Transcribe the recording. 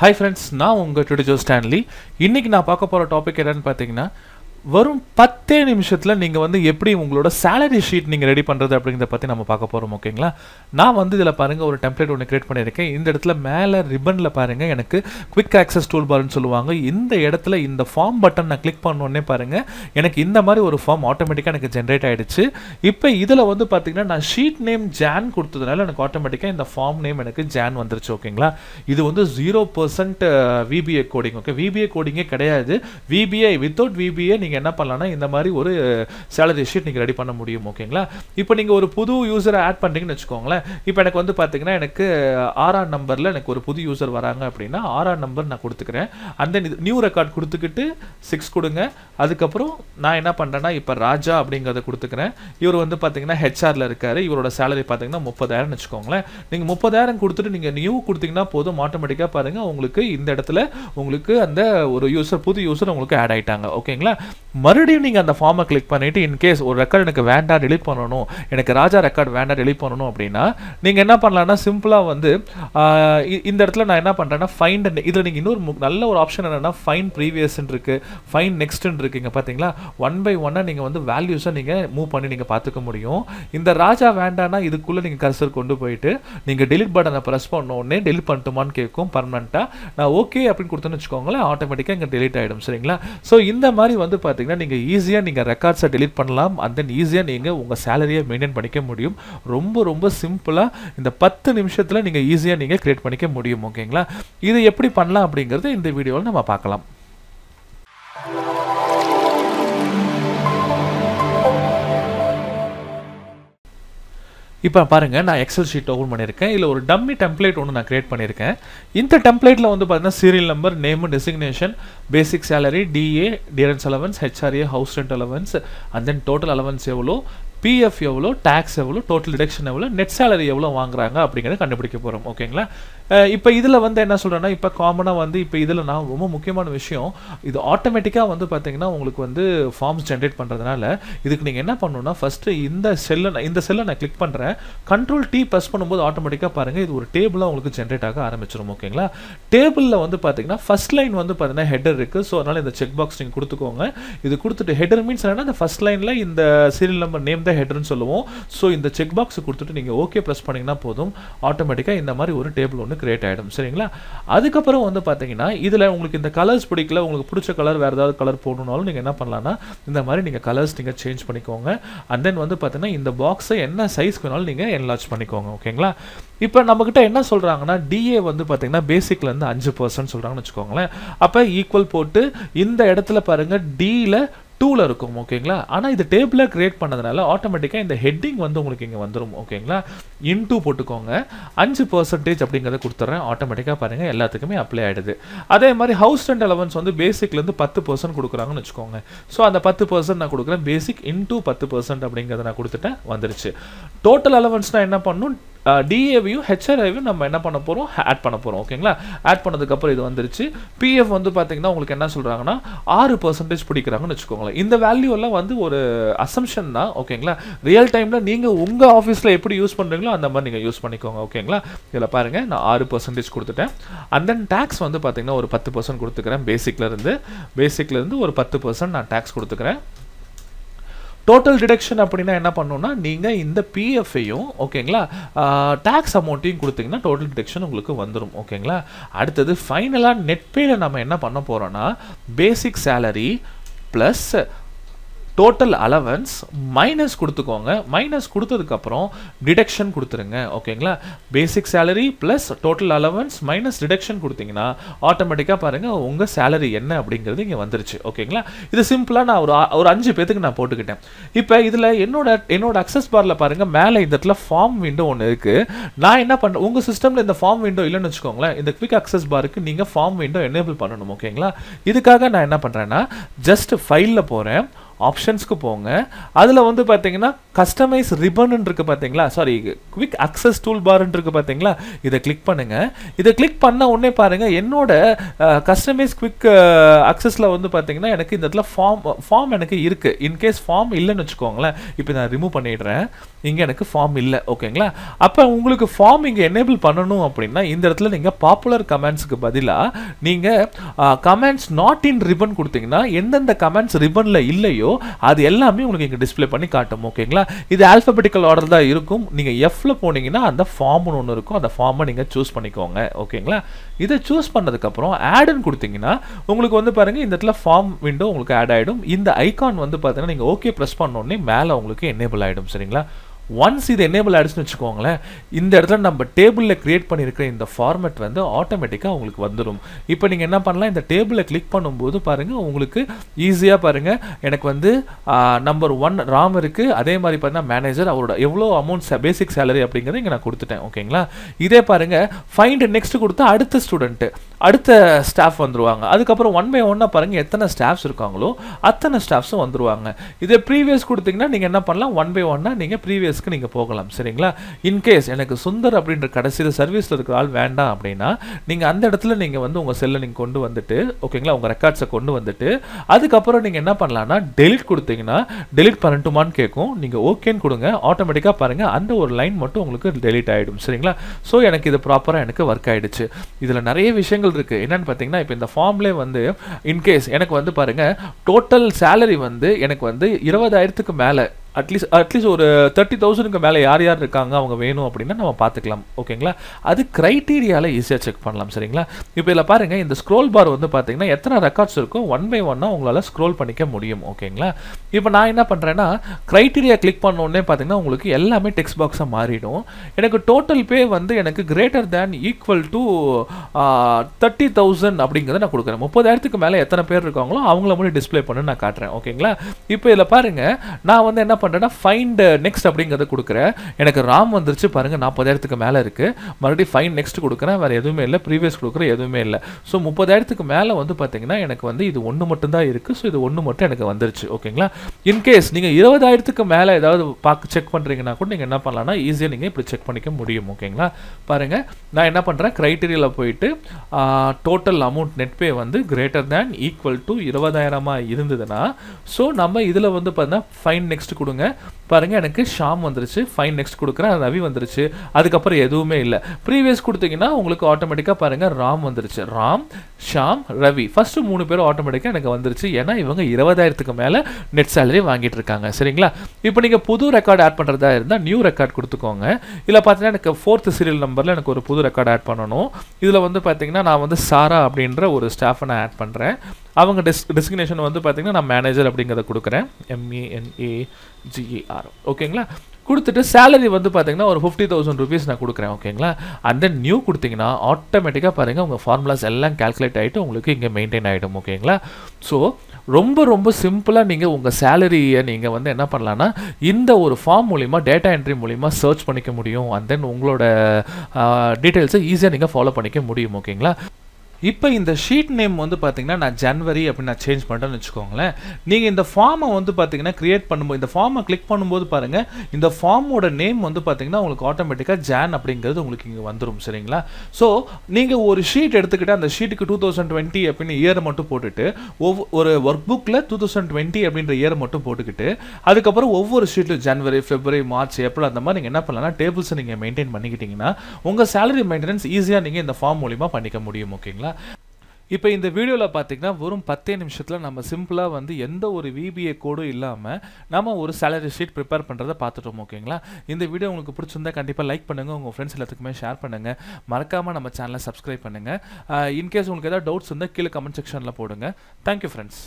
Hi friends நான் உங்கள் டுடிஜோ Stanley இன்னைக்கு நான் பார்க்க போகிற டாபிக் என்னன்னு பார்த்தீங்கன்னா வரும் பத்தே நிமிஷத்தில் நீங்கள் வந்து எப்படி உங்களோட சேலரி ஷீட் நீங்கள் ரெடி பண்ணுறது அப்படிங்கிறத பற்றி நம்ம பார்க்க போகிறோம் ஓகேங்களா நான் வந்து இதில் பாருங்கள் ஒரு டெம்ப்ளேட் ஒன்று கிரியேட் பண்ணியிருக்கேன். இந்த இடத்துல மேலே ரிப்பனில் பாருங்கள் எனக்கு குவிக் ஆக்சஸ் டூல் பார்னு சொல்லுவாங்க. இந்த இடத்துல இந்த ஃபார்ம் பட்டன் நான் கிளிக் பண்ணோடனே பாருங்கள் எனக்கு இந்த மாதிரி ஒரு ஃபார்ம் ஆட்டோமேட்டிக்காக எனக்கு ஜென்ரேட் ஆகிடுச்சு இப்போ இதில் வந்து பார்த்தீங்கன்னா நான் ஷீட் நேம் ஜான் கொடுத்ததுனால எனக்கு ஆட்டோமேட்டிக்காக இந்த ஃபார்ம் நேம் எனக்கு ஜான் வந்துருச்சு ஓகேங்களா இது வந்து zero percent VBA coding okay VBA கோடிங்கே கிடையாது. விபிஐ வித்தவுட் விபிஏ நீங்கள் நீங்கள் என்ன பண்ணலான்னா இந்த மாதிரி ஒரு சேலரி ஷீட் நீங்கள் ரெடி பண்ண முடியும் ஓகேங்களா இப்போ நீங்கள் ஒரு புது யூசரை ஆட் பண்ணுறீங்கன்னு வச்சுக்கோங்களேன். இப்போ எனக்கு வந்து பார்த்தீங்கன்னா எனக்கு ஆறாம் நம்பரில் எனக்கு ஒரு புது யூசர் வராங்க அப்படின்னா ஆறாம் நம்பர் நான் கொடுத்துக்கிறேன். அந்த நியூ ரெக்கார்ட் கொடுத்துக்கிட்டு சிக்ஸ் கொடுங்க. அதுக்கப்புறம் நான் என்ன பண்ணுறேன்னா இப்போ ராஜா அப்படிங்கிறத கொடுத்துக்கிறேன். இவர் வந்து பார்த்தீங்கன்னா ஹெச்ஆரில் இருக்கார். இவரோட சேலரி பார்த்தீங்கன்னா முப்பதாயிரம்னு வச்சுக்கோங்களேன். நீங்கள் முப்பதாயிரம் கொடுத்துட்டு நீங்கள் நியூ கொடுத்தீங்கன்னா போதும். ஆட்டோமேட்டிக்காக பாருங்கள் உங்களுக்கு இந்த இடத்துல உங்களுக்கு அந்த ஒரு யூசர் புது யூசர் உங்களுக்கு ஆட் ஆயிட்டாங்க ஓகேங்களா மறுபடியும் நீங்கள் அந்த ஃபார்மை கிளிக் பண்ணிவிட்டு இன்கேஸ் ஒரு ரெக்கார்ட் எனக்கு வேண்டாம் டெலிட் பண்ணணும் எனக்கு ராஜா ரெக்கார்ட் வேண்டாம் டெலிட் பண்ணணும் அப்படின்னா நீங்கள் என்ன பண்ணலான்னா சிம்பிளாக வந்து இ- இந்த இடத்துல நான் என்ன பண்ணுறேன்னா ஃபைண்ட் இதில் நீங்கள் இன்னொரு நல்ல ஒரு ஆப்ஷன் என்னென்னா ஃபைன் ப்ரீவியஸ்ன்னு இருக்குது ஃபைன் நெக்ஸ்ட்டுன்னு இருக்குங்க பார்த்தீங்களா ஒன் பை ஒன்னாக நீங்கள் வந்து வேல்யூஸை நீங்கள் மூவ் பண்ணி நீங்கள் பார்த்துக்க முடியும். இந்த ராஜா வேண்டாம்னா இதுக்குள்ளே நீங்கள் கர்சர் கொண்டு போயிட்டு நீங்கள் டெலிட் பட்டனை ப்ரெஸ் பண்ண உடனே டெலிட் பண்ணட்டுமான்னு கேட்கும் பர்மனெண்ட்டாக நான் ஓகே அப்படின்னு கொடுத்தோன்னு வச்சுக்கோங்களேன் ஆட்டோமேட்டிக்காக இங்கே டெலிட் ஆகிடும் சரிங்களா? ஸோ இந்த மாதிரி வந்து பார்த்து பார்த்தீங்கன்னா நீங்கள் ஈஸியாக நீங்கள் ரெக்கார்ட்ஸை டெலிட் பண்ணலாம். அண்ட் தென் ஈஸியாக நீங்கள் உங்கள் சேலரியை மெயின்டைன் பண்ணிக்க முடியும். ரொம்ப ரொம்ப சிம்பிளாக இந்த பத்து நிமிஷத்தில் நீங்கள் ஈஸியாக நீங்கள் கிரியேட் பண்ணிக்க முடியும் ஓகேங்களா இதை எப்படி பண்ணலாம் அப்படிங்கிறது இந்த வீடியோவில் நம்ம பார்க்கலாம். இப்போ பாருங்க நான் எக்ஸல் ஷீட் ஓப்பன் பண்ணியிருக்கேன். இல்லை ஒரு டம்மி டெம்ப்ளேட் ஒன்று நான் கிரியேட் பண்ணியிருக்கேன். இந்த டெம்ப்ளேட்டில் வந்து பார்த்தீங்கன்னா serial number name designation basic salary DA dearness allowance HRA house rent allowance and then total allowance எவ்வளோ பிஎஃப் எவ்வளோ டேக்ஸ் எவ்வளோ டோட்டல் டிடக்ஷன் எவ்வளோ நெட் சேலரி எவ்வளோ வாங்குறாங்க அப்படிங்கிறத கண்டுபிடிக்க போகிறோம் ஓகேங்களா இப்போ இதில் வந்து என்ன சொல்கிறேன்னா இப்போ காமனாக வந்து இப்போ இதில் நான் ரொம்ப முக்கியமான விஷயம் இது ஆட்டோமேட்டிக்காக வந்து பார்த்தீங்கன்னா உங்களுக்கு வந்து ஃபார்ம்ஸ் ஜென்ரேட் பண்ணுறதுனால இதுக்கு நீங்கள் என்ன பண்ணணும்னா ஃபஸ்ட்டு இந்த செல்லை இந்த செல்லை நான் கிளிக் பண்ணுறேன் கண்ட்ரோல் டி ப்ரெஸ் பண்ணும்போது ஆட்டோமேட்டிக்காக பாருங்கள் இது ஒரு டேபிளாக உங்களுக்கு ஜென்ரேட் ஆக ஆரம்பிச்சிடும் ஓகேங்களா டேபிளில் வந்து பார்த்தீங்கன்னா ஃபர்ஸ்ட் லைன் வந்து பார்த்தீங்கன்னா ஹெட்டர் இருக்குது ஸோ அதனால் இந்த செக் பாக்ஸ் நீங்கள் கொடுத்துக்கோங்க. இது கொடுத்துட்டு ஹெடர் மீன்ஸ் என்னன்னா இந்த ஃபர்ஸ்ட் லைனில் இந்த சீரியல் நம்பர் நேம் தான் ஹெட்டர்னு சொல்லுவோம். ஸோ இந்த செக் பாக்ஸ் கொடுத்துட்டு நீங்கள் ஓகே ப்ரெஸ் பண்ணிங்கன்னா போதும். ஆட்டோமேட்டிக்காக இந்த மாதிரி ஒரு டேபிள் ஒன்று கிரியேட் ஆகிடும் சரிங்களா? அதுக்கப்புறம் வந்து பார்த்தீங்கன்னா இதில் உங்களுக்கு இந்த கலர்ஸ் பிடிக்கல உங்களுக்கு பிடிச்ச கலர் வேறு ஏதாவது கலர் போடணுனாலும் நீங்கள் என்ன பண்ணலாம்னா இந்த மாதிரி நீங்கள் கலர்ஸ் நீங்கள் சேஞ்ச் பண்ணிக்கோங்க. அண்ட் தென் வந்து பார்த்தீங்கன்னா இந்த பாக்ஸை என்ன சைஸ்க்கு வேணாலும் நீங்கள் என்லார்ஜ் பண்ணிக்கோங்க ஓகேங்களா இப்போ நம்மக்கிட்ட என்ன சொல்கிறாங்கன்னா டிஏ வந்து பார்த்தீங்கன்னா பேசிக்லேருந்து அஞ்சு பர்சன்ட் சொல்கிறாங்கன்னு வச்சுக்கோங்களேன். அப்போ ஈக்குவல் போட்டு இந்த இடத்துல பாருங்கள் டியில் டூவில் இருக்கும் ஓகேங்களா ஆனால் இது டேபிளாக க்ரியேட் பண்ணதுனால ஆட்டோமேட்டிக்காக இந்த ஹெட்டிங் வந்து உங்களுக்கு இங்கே வந்துடும் ஓகேங்களா இன்டூ போட்டுக்கோங்க. அஞ்சு பர்சன்டேஜ் அப்படிங்கிறத கொடுத்துட்றேன் ஆட்டோமேட்டிக்காக பாருங்கள் எல்லாத்துக்குமே அப்ளை ஆகிடுது அதே மாதிரி ஹவுஸ் ரெண்ட் அலவன்ஸ் வந்து பேசிக்லேருந்து பத்து பர்சன்ட் கொடுக்குறாங்கன்னு வச்சுக்கோங்க. ஸோ அந்த பத்து பர்சன்ட் நான் கொடுக்குறேன். பேசிக் இன்டூ பத்து பர்சன்ட் அப்படிங்கிறத நான் கொடுத்துட்டேன் வந்துருச்சு. டோட்டல் அலவன்ஸ்னால் என்ன பண்ணணும் டிஏவையும் ஹெச்ஆர்ஐவையும் நம்ம என்ன பண்ண போகிறோம் ஆட் பண்ண போகிறோம் ஓகேங்களா ஆட் பண்ணதுக்கப்புறம் இது வந்துருச்சு. பிஎஃப் வந்து பார்த்தீங்கன்னா உங்களுக்கு என்ன சொல்கிறாங்கன்னா ஆறு பர்சன்டேஜ் பிடிக்கிறாங்கன்னு வச்சுக்கோங்களேன். இந்த வேல்யூலாம் வந்து ஒரு அசம்ஷன் தான் ஓகேங்களா ரியல் டைமில் நீங்கள் உங்கள் ஆஃபீஸில் எப்படி யூஸ் பண்ணுறீங்களோ அந்த மாதிரி நீங்கள் யூஸ் பண்ணிக்கோங்க ஓகேங்களா இதில் பாருங்கள் நான் ஆறு பர்சன்டேஜ் கொடுத்துட்டேன். அண்ட் தென் டேக்ஸ் வந்து பார்த்தீங்கன்னா ஒரு பத்து பர்சன்ட் கொடுத்துக்கிறேன் பேசிக்லேருந்து பேசிக்லேருந்து ஒரு பத்து பர்சன்ட் நான் டேக்ஸ் கொடுத்துக்கிறேன். டோட்டல் டிடக்ஷன் அப்படின்னா என்ன பண்ணுன்னா நீங்கள் இந்த பிஎஃப்ஐயும் ஓகேங்களா டேக்ஸ் அமௌண்ட்டையும் கொடுத்தீங்கன்னா டோட்டல் டிடக்ஷன் உங்களுக்கு வந்துடும் ஓகேங்களா அடுத்தது ஃபைனலாக நெட்பேயில் நம்ம என்ன பண்ண போகிறோன்னா basic salary plus total allowance minus கொடுத்துக்கோங்க. மைனஸ் கொடுத்ததுக்கப்புறம் டிடக்ஷன் கொடுத்துருங்க. ஓகேங்களா basic salary plus total allowance minus deduction கொடுத்தீங்கன்னா ஆட்டோமேட்டிக்காக பாருங்கள் உங்கள் சேலரி என்ன அப்படிங்கிறது இங்கே வந்துருச்சு. ஓகேங்களா இது சிம்பிளாக நான் ஒரு ஒரு அஞ்சு பேத்துக்கு நான் போட்டுக்கிட்டேன். இப்போ இதில் என்னோட என்னோட அக்சஸ் பாரில் பாருங்கள் மேலே இந்த இடத்துல ஃபார்ம் விண்டோ ஒன்று இருக்குது நான் என்ன பண்ணுறேன் உங்கள் சிஸ்டமில் இந்த ஃபார்ம் விண்டோ இல்லைன்னு வச்சுக்கோங்களேன் இந்த குவிக் அக்சஸ் பாருக்கு நீங்கள் ஃபார்ம் விண்டோ எனேபிள் பண்ணணும். ஓகேங்களா இதுக்காக நான் என்ன பண்ணுறேன்னா ஜஸ்ட் ஃபைலில் போகிறேன் ஆப்ஷன்ஸ்க்கு போங்க. அதில் வந்து பார்த்தீங்கன்னா கஸ்டமைஸ் ரிபன் இருக்கு பார்த்தீங்களா சாரி குவிக் அக்சஸ் டூல் பார்ன்னு இருக்கு பார்த்தீங்களா இதை கிளிக் பண்ணுங்க. இதை கிளிக் பண்ண உடனே பாருங்க என்னோட கஸ்டமைஸ் குவிக் அக்சஸில் வந்து பார்த்தீங்கன்னா எனக்கு இந்த இடத்துல ஃபார்ம் ஃபார்ம் எனக்கு இருக்கு. இன்கேஸ் ஃபார்ம் இல்லைன்னு வச்சுக்கோங்களேன். இப்போ நான் ரிமூவ் பண்ணிடுறேன். இங்கே எனக்கு ஃபார்ம் இல்லை. ஓகேங்களா அப்போ உங்களுக்கு ஃபார்ம் இங்கே எனேபிள் பண்ணணும் அப்படின்னா இந்த இடத்துல நீங்கள் பாப்புலர் கமெண்ட்ஸுக்கு பதிலாக நீங்கள் கமெண்ட்ஸ் நாட் இன் ரிபன் கொடுத்தீங்கன்னா எந்தெந்த கமெண்ட்ஸ் ரிபனில் இல்லையோ அது எல்லாமே உங்களுக்கு இங்கே டிஸ்ப்ளே பண்ணி காட்டும் ஓகேங்களா இது ஆல்ஃபபெட்டிக்கல் ஆர்டர் தான் இருக்கும். நீங்கள் எஃப்ல போனீங்கன்னா அந்த ஃபார்ம்னு ஒன்று இருக்கும். அந்த ஃபார்மை நீங்கள் சூஸ் பண்ணிக்கோங்க ஓகேங்களா இதை சூஸ் பண்ணதுக்கப்புறம் ஆடுன்னு கொடுத்தீங்கன்னா உங்களுக்கு வந்து பாருங்கள் இந்த இடத்துல ஃபார்ம் விண்டோ உங்களுக்கு ஆட் ஆகிடும் இந்த ஐக்கான் வந்து பார்த்தீங்கன்னா நீங்கள் ஓகே ப்ரெஸ் பண்ணோடனே மேலே உங்களுக்கு எனேபிள் ஆகிடும் சரிங்களா? ஒன்ஸ் இது எனேபிள் ஆயிடுச்சுன்னு வச்சுக்கோங்களேன் இந்த இடத்துல நம்ம டேபிளில் க்ரியேட் பண்ணியிருக்கிற இந்த ஃபார்மேட் வந்து ஆட்டோமேட்டிக்காக உங்களுக்கு வந்துடும் இப்போ நீங்கள் என்ன பண்ணலாம் இந்த டேபிளை கிளிக் பண்ணும்போது பாருங்கள் உங்களுக்கு ஈஸியாக பாருங்கள் எனக்கு வந்து நம்பர் ஒன் ராம் இருக்குது அதே மாதிரி பார்த்தீங்கன்னா மேனேஜர் அவரோட எவ்வளோ அமௌண்ட் பேசிக் சேலரி அப்படிங்கிறத இங்கே நான் கொடுத்துட்டேன் ஓகேங்களா இதே பாருங்கள் ஃபைண்ட் நெக்ஸ்ட் கொடுத்தா அடுத்த ஸ்டூடெண்ட்டு அடுத்த ஸ்டாஃப் வந்துருவாங்க. அதுக்கப்புறம் ஒன் பை ஒன்னாக பாருங்கள் எத்தனை ஸ்டாஃப்ஸ் இருக்காங்களோ அத்தனை ஸ்டாஃப்ஸும் வந்துருவாங்க. இதே ப்ரீவியஸ் கொடுத்தீங்கன்னா நீங்கள் என்ன பண்ணலாம்? ஒன் பை ஒன்னாக நீங்கள் ப்ரீவியஸ்க்கு நீங்கள் போகலாம். சரிங்களா? இன்கேஸ் எனக்கு சுந்தர் அப்படின்ற கடைசியில் சர்வீஸில் இருக்கிற ஆள் வேண்டாம் அப்படின்னா நீங்கள் அந்த இடத்துல நீங்கள் வந்து உங்கள் செல்லை நீங்கள் கொண்டு வந்துட்டு ஓகேங்களா உங்கள் ரெக்கார்ட்ஸை கொண்டு வந்துட்டு அதுக்கப்புறம் நீங்கள் என்ன பண்ணலாம்னா டெலிட் கொடுத்தீங்கன்னா டெலிட் பண்ணட்டுமான்னு கேட்கும் நீங்கள் ஓகேன்னு கொடுங்க. ஆட்டோமேட்டிக்காக பாருங்கள் அந்த ஒரு லைன் மட்டும் உங்களுக்கு டெலிட் ஆகிடும் சரிங்களா? ஸோ எனக்கு இது ப்ராப்பராக எனக்கு ஒர்க் ஆகிடுச்சு இதில் நிறைய விஷயங்கள் இருக்குது என்னென்னு பார்த்தீங்கன்னா இப்போ இந்த ஃபார்ம்லேயே வந்து இன்கேஸ் எனக்கு வந்து பாருங்கள் டோட்டல் சேலரி வந்து எனக்கு வந்து இருபதாயிரத்துக்கு மேலே அட்லீஸ்ட் அட்லீஸ்ட் ஒரு தேர்ட்டி தௌசண்ட்க்கு மேலே யார் யார் இருக்காங்க அவங்க வேணும் அப்படின்னா நம்ம பார்த்துக்கலாம். ஓகேங்களா? அது க்ரைட்டீரியாவில் ஈஸியாக செக் பண்ணலாம் சரிங்களா? இப்போ இதில் பாருங்கள் இந்த ஸ்க்ரோல் பார் வந்து பார்த்தீங்கன்னா எத்தனை ரெக்கார்ட்ஸ் இருக்கோ ஒன் பை ஒன்னாக உங்களால் ஸ்க்ரோல் பண்ணிக்க முடியும் ஓகேங்களா? இப்போ நான் என்ன பண்ணுறேன்னா க்ரைட்டீரியா கிளிக் பண்ணோடனே பார்த்தீங்கன்னா உங்களுக்கு எல்லாமே டெக்ஸ்ட் பாக்ஸாக மாறிடும். எனக்கு டோட்டல் பே வந்து எனக்கு greater than equal to thirty thousand அப்படிங்கிறத நான் கொடுக்குறேன். முப்பதாயிரத்துக்கு மேலே எத்தனை பேர் இருக்காங்களோ அவங்கள மட்டும் டிஸ்பிளே பண்ணு நான் காட்டுறேன் ஓகேங்களா? இப்போ இதில் பாருங்கள் நான் வந்து என்ன பண்ணுறேன்னா ஃபைண்ட் நெக்ஸ்ட் அப்படிங்கிறத கொடுக்குறேன். எனக்கு ராம் வந்துருச்சு பாருங்கள் நாற்பதாயிரத்துக்கு மேலே இருக்குது மறுபடியும் ஃபைன் நெக்ஸ்ட் கொடுக்குறேன் வேறு எதுவுமே இல்லை. ப்ரீவியஸ் கொடுக்குற எதுவுமே இல்லை. ஸோ முப்பதாயிரத்துக்கு மேலே வந்து பார்த்தீங்கன்னா எனக்கு வந்து இது ஒன்று மட்டும்தான் இருக்குது ஸோ இது ஒன்று மட்டும் எனக்கு வந்துருச்சு. ஓகேங்களா? இன்கேஸ் நீங்கள் இருபதாயிரத்துக்கு மேலே ஏதாவது பார்க்க செக் பண்ணுறீங்கன்னா கூட நீங்கள் என்ன பண்ணலாம்னா ஈஸியாக நீங்கள் இப்படி செக் பண்ணிக்க முடியும். ஓகேங்களா? பாருங்கள் நான் என்ன பண்ணுறேன் க்ரைட்டீரியாவில் போயிட்டு டோட்டல் அமௌண்ட் நெட் பே வந்து கிரேட்டர் தேன் ஈக்குவல் டு இருபதாயிரமாக இருந்ததுன்னா ஸோ நம்ம இதில் வந்து பார்த்தீங்கன்னா ஃபைன் நெக்ஸ்ட் கொடுங்க. பாருங்க எனக்கு ஷாம் வந்துருச்சு ஃபைன் நெக்ஸ்ட் கொடுக்குறேன் ரவி வந்துருச்சு. அதுக்கப்புறம் எதுவுமே இல்லை. ப்ரீவியஸ் கொடுத்தீங்கன்னா உங்களுக்கு ஆட்டோமேட்டிக்காக பாருங்க ராம் வந்துருச்சு. ராம் ஷாம் ரவி. ஃபஸ்ட்டு மூணு பேரும் ஆட்டோமேட்டிக்காக எனக்கு வந்துருச்சு. ஏன்னா இவங்க இருபதாயிரத்துக்கு மேலே நெட் சேலரி வாங்கிட்டு இருக்காங்க. சரிங்களா? இப்போ நீங்கள் புது ரெக்கார்டு ஆட் பண்ணுறதா இருந்தால் நியூ ரெக்கார்ட் கொடுத்துக்கோங்க. இல்லை பார்த்தீங்கன்னா எனக்கு ஃபோர்த் சீரியல் நம்பரில் எனக்கு ஒரு புது ரெக்கார்டு ஆட் பண்ணணும். இதில் வந்து பார்த்தீங்கன்னா நான் வந்து சாரா அப்படின்ற ஒரு ஸ்டாஃபை நான் ஆட் பண்ணுறேன் அவங்க டெஸ் டெசிக்னேஷன் வந்து பார்த்தீங்கன்னா நான் மேனேஜர் அப்படிங்கிறத கொடுக்குறேன். எம்ஏஎன்ஏ ஜிஏஆர் ஓகேங்களா கொடுத்துட்டு சேலரி வந்து பார்த்தீங்கன்னா ஒரு ஃபிஃப்டி தௌசண்ட் ருபீஸ் நான் கொடுக்குறேன் ஓகேங்களா அண்ட் தென் நியூ கொடுத்தீங்கன்னா ஆட்டோமேட்டிக்காக பாருங்கள் உங்கள் ஃபார்முலாஸ் எல்லாம் கேல்குலேட் ஆகிட்டு உங்களுக்கு இங்கே மெயின்டைன் ஆகிடும் ஓகேங்களா ஸோ ரொம்ப ரொம்ப சிம்பிளாக நீங்கள் உங்கள் சேலரியை நீங்கள் வந்து என்ன பண்ணலான்னா இந்த ஒரு ஃபார்ம் மூலிமா டேட்டா என்ட்ரி மூலிமா சர்ச் பண்ணிக்க முடியும். அண்ட் தென் உங்களோட டீட்டெயில்ஸை ஈஸியாக நீங்கள் ஃபாலோ பண்ணிக்க முடியும் ஓகேங்களா இப்போ இந்த ஷீட் நேம் வந்து பார்த்தீங்கன்னா நான் ஜனவரி அப்படின்னு நான் சேஞ்ச் பண்ணிட்டேன்னு வச்சுக்கோங்களேன். நீங்கள் இந்த ஃபார்மை வந்து பார்த்தீங்கன்னா கிரியேட் பண்ணும்போது இந்த ஃபார்மை கிளிக் பண்ணும்போது பாருங்கள் இந்த ஃபார்மோட நேம் வந்து பார்த்தீங்கன்னா உங்களுக்கு ஆட்டோமேட்டிக்காக ஜான் அப்படிங்கிறது உங்களுக்கு இங்கே வந்துடும் சரிங்களா? ஸோ நீங்கள் ஒரு ஷீட் எடுத்துக்கிட்டு அந்த ஷீட்டுக்கு டூ தௌசண்ட் டுவெண்ட்டி அப்படின்னு இயர் மட்டும் போட்டுட்டு ஒவ்வொரு ஒரு ஒர்க் புக்கில் டூ தௌசண்ட் டுவெண்ட்டி அப்படின்ற இயர் மட்டும் போட்டுக்கிட்டு அதுக்கப்புறம் ஒவ்வொரு ஷீட்லையும் ஜனவரி பிப்ரவரி மார்ச் ஏப்ரல் அந்த மாதிரி நீங்கள் என்ன பண்ணலாம் டேபிள்ஸை நீங்கள் மெயின்டைன் பண்ணிக்கிட்டிங்கன்னா உங்கள் சேலரி மெயின்டெனன்ஸ் ஈஸியாக நீங்கள் இந்த ஃபார்ம் மூலிமா பண்ணிக்க முடியும் ஓகேங்களா இப்போ இந்த வீடியோவில் பார்த்தீங்கன்னா வெறும் பத்தே நிமிஷத்தில் நம்ம சிம்பிளாக வந்து எந்த ஒரு விபிஏ கோடும் இல்லாமல் நம்ம ஒரு சேலரி ஷீட் ப்ரிப்பேர் பண்ணுறதை பார்த்துட்டோம் ஓகேங்களா? இந்த வீடியோ உங்களுக்கு பிடிச்சிருந்தா கண்டிப்பாக லைக் பண்ணுங்கள் உங்கள் ஃப்ரெண்ட்ஸ் எல்லாத்துக்குமே ஷேர் பண்ணுங்கள் மறக்காமல் நம்ம சேனலை சப்ஸ்கிரைப் பண்ணுங்கள் இன்கேஸ் உங்களுக்கு ஏதாவது டவுட்ஸ் இருந்தால் கீழே கமெண்ட் செக்ஷனில் போடுங்க. Thank you friends